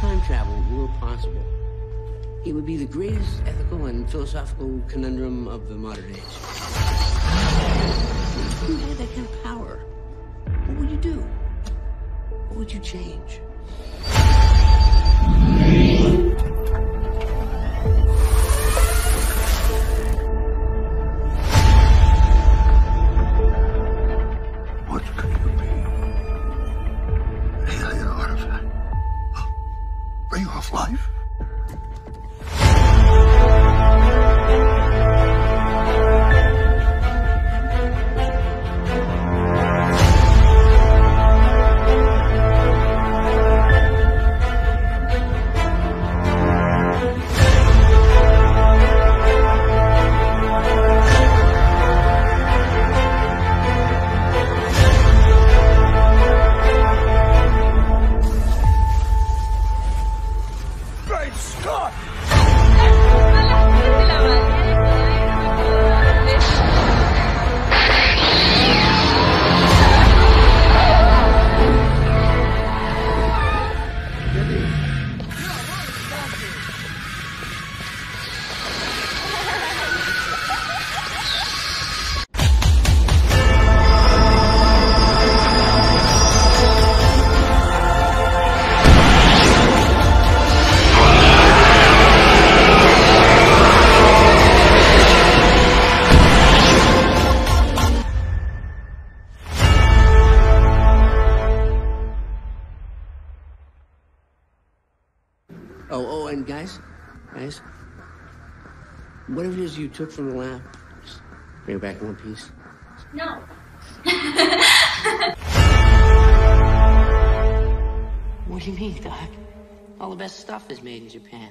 time travel were possible, it would be the greatest ethical and philosophical conundrum of the modern age. If you had that kind of power, what would you do? What would you change? Bring off life? Great Scott! Oh, oh, and guys, guys, whatever it is you took from the lab, just bring it back in one piece. No. What do you mean, Doc? All the best stuff is made in Japan.